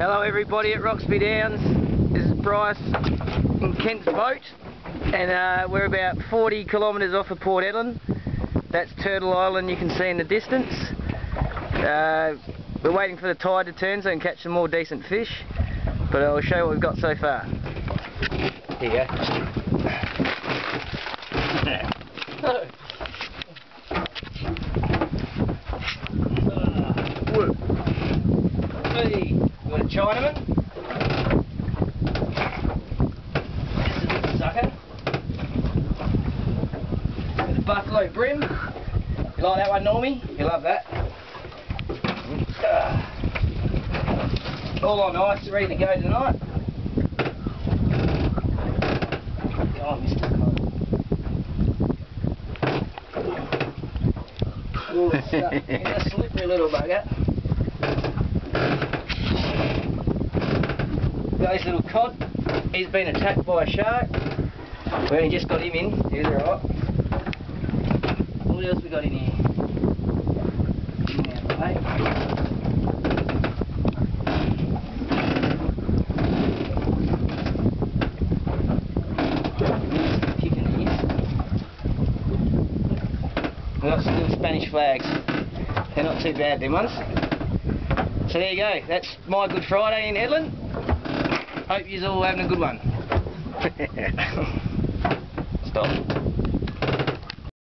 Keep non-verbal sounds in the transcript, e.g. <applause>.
Hello everybody at Roxby Downs. This is Bryce in Kent's boat and uh, we're about 40 kilometres off of Port Hedland. That's Turtle Island you can see in the distance. Uh, we're waiting for the tide to turn so we can catch some more decent fish but I'll show you what we've got so far. Here you go. Whoa. Hey, you got a Chinaman? This a big sucker. With a buffalo bream. You like that one, Normie? You love that. All on ice, ready to go tonight. Oh, on, Mr. Cod. Ooh, a slippery little bugger. Guy's little cod, he's been attacked by a shark. We only just got him in, he's alright. What else we got in here? In there, mate. Kicking these. We got some little Spanish flags. They're not too bad, them ones. So there you go. That's my Good Friday in Hedland. Hope you're all having a good one. <laughs> Stop.